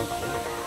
Okay.